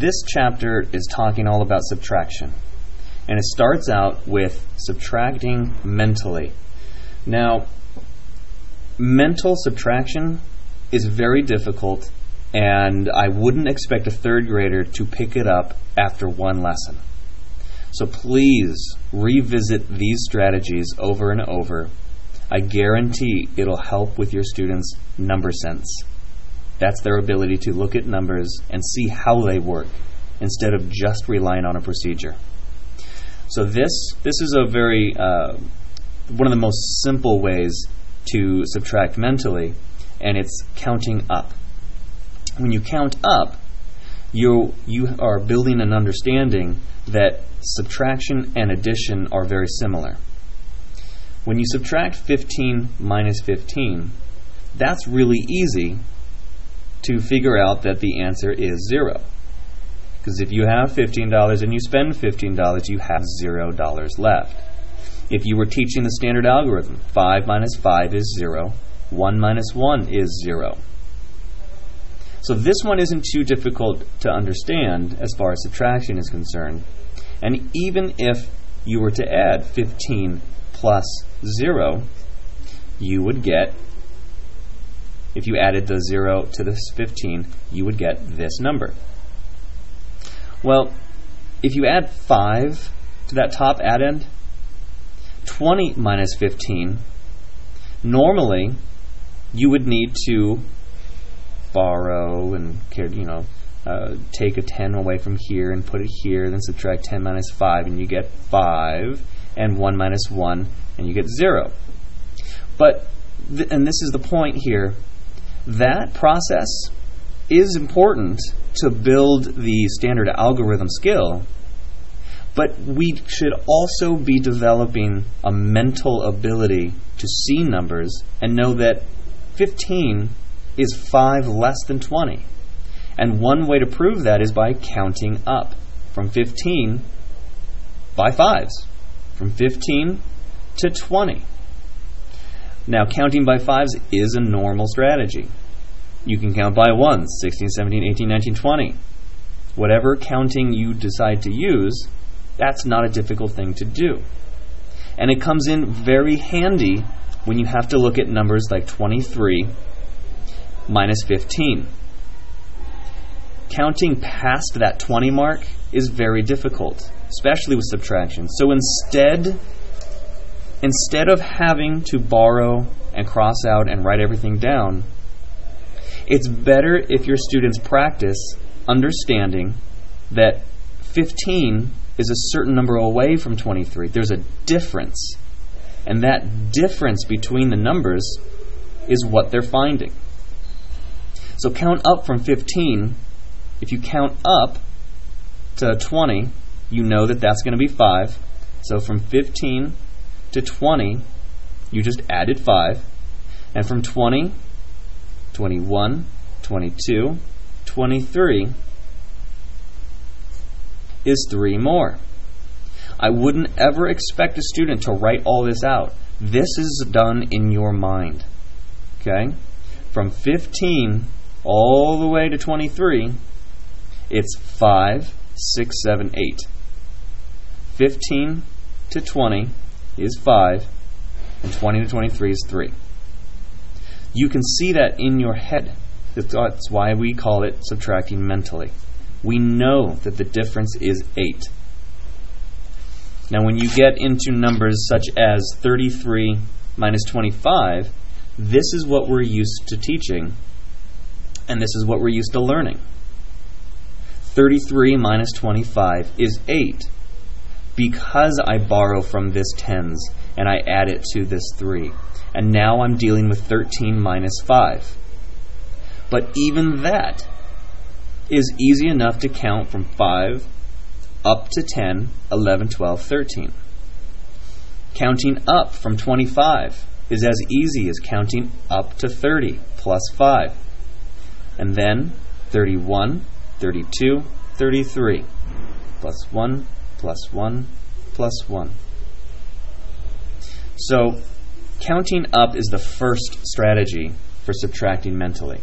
this chapter is talking all about subtraction. And it starts out with subtracting mentally. Now, mental subtraction is very difficult, and I wouldn't expect a third grader to pick it up after one lesson. So please revisit these strategies over and over. I guarantee it'll help with your students' number sense. That's their ability to look at numbers and see how they work instead of just relying on a procedure. So this this is a very uh, one of the most simple ways to subtract mentally, and it's counting up. When you count up, you you are building an understanding that subtraction and addition are very similar. When you subtract 15 minus 15, that's really easy to figure out that the answer is zero. Because if you have $15 and you spend $15, you have $0 left. If you were teaching the standard algorithm, 5 minus 5 is 0, 1 minus 1 is 0. So this one isn't too difficult to understand as far as subtraction is concerned. And even if you were to add 15 plus 0, you would get if you added the 0 to this 15, you would get this number. Well, if you add 5 to that top addend, 20 minus 15, normally you would need to borrow and you know uh, take a 10 away from here and put it here, then subtract 10 minus 5, and you get 5, and 1 minus 1, and you get 0. But, th- and this is the point here, that process is important to build the standard algorithm skill, but we should also be developing a mental ability to see numbers and know that 15 is 5 less than 20. And one way to prove that is by counting up from 15 by fives, from 15 to 20. Now, counting by fives is a normal strategy. You can count by ones 16, 17, 18, 19, 20. Whatever counting you decide to use, that's not a difficult thing to do. And it comes in very handy when you have to look at numbers like 23 minus 15. Counting past that 20 mark is very difficult, especially with subtraction. So instead, instead of having to borrow and cross out and write everything down, it's better if your students practice understanding that 15 is a certain number away from 23. There's a difference. And that difference between the numbers is what they're finding. So count up from 15. If you count up to 20, you know that that's going to be 5. So from 15 to 20, you just added 5. And from 20 21, 22, 23 is three more. I wouldn't ever expect a student to write all this out. This is done in your mind. Okay? From 15 all the way to 23, it's 5, 6, 7, 8. 15 to 20 is 5, and 20 to 23 is 3 you can see that in your head. That's why we call it subtracting mentally. We know that the difference is 8. Now, when you get into numbers such as 33 minus 25, this is what we're used to teaching, and this is what we're used to learning. 33 minus 25 is 8 because I borrow from this tens and I add it to this 3 and now I'm dealing with 13 minus 5. But even that is easy enough to count from 5 up to 10, 11, 12, 13. Counting up from 25 is as easy as counting up to 30 plus 5. And then 31, 32, 33 plus 1 plus 1 plus 1. So Counting up is the first strategy for subtracting mentally.